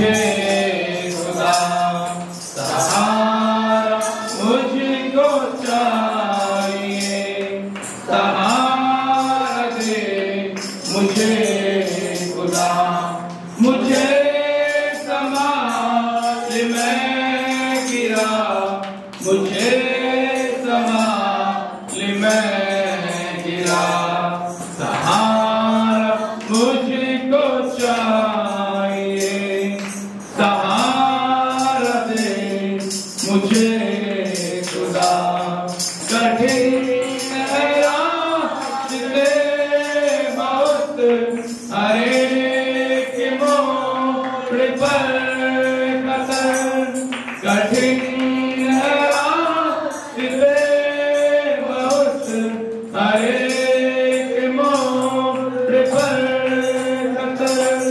مجھے خدا خدا مجھے میں گرا۔ مجھے میں گرا۔ سہارا مجھ مجھے خدا کٹھن ہر ایک موڑ پر قطر کٹھن ہر ایک موڑ پر قطر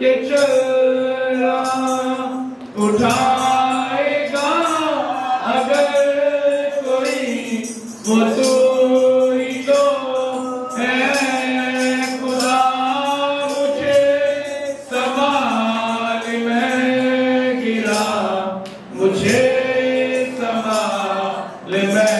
کہ چلا اٹھائے گا اگر کوئی وہ تو میں گرا مجھے سوال میں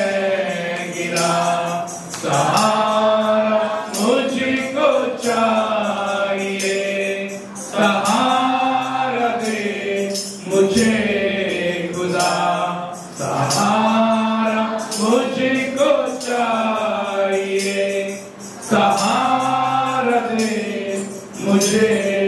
سہارا مجھ کو چاہیے سہارا دے مجھے۔